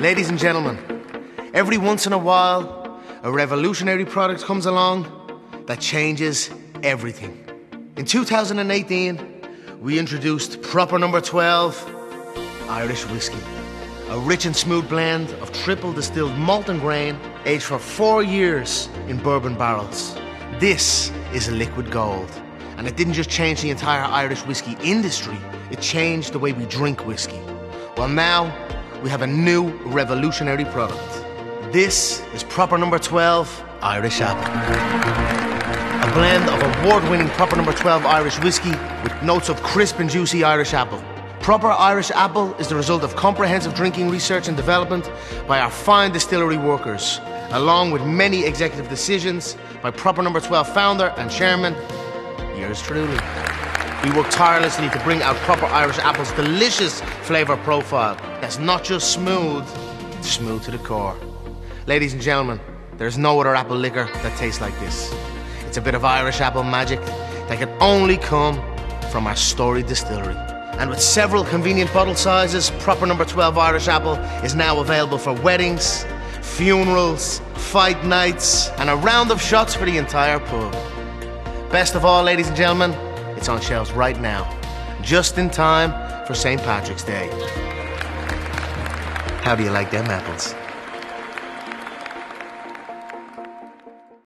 Ladies and gentlemen, every once in a while, a revolutionary product comes along that changes everything. In 2018, we introduced Proper Number 12 Irish Whiskey, a rich and smooth blend of triple distilled malt and grain aged for four years in bourbon barrels. This is liquid gold. And it didn't just change the entire Irish whiskey industry, it changed the way we drink whiskey. Well, now we have a new revolutionary product. This is proper number 12 Irish Apple. A blend of award winning proper number 12 Irish whiskey with notes of crisp and juicy Irish apple. Proper Irish Apple is the result of comprehensive drinking research and development by our fine distillery workers, along with many executive decisions by Proper Number 12 founder and chairman yours truly. We work tirelessly to bring out proper Irish apple's delicious flavour profile. That's not just smooth, smooth to the core. Ladies and gentlemen, there's no other apple liquor that tastes like this. It's a bit of Irish apple magic that can only come from our storied distillery. And with several convenient bottle sizes, proper number 12 Irish apple is now available for weddings, funerals, fight nights, and a round of shots for the entire pub. Best of all, ladies and gentlemen, it's on shelves right now, just in time for St. Patrick's Day. How do you like them apples?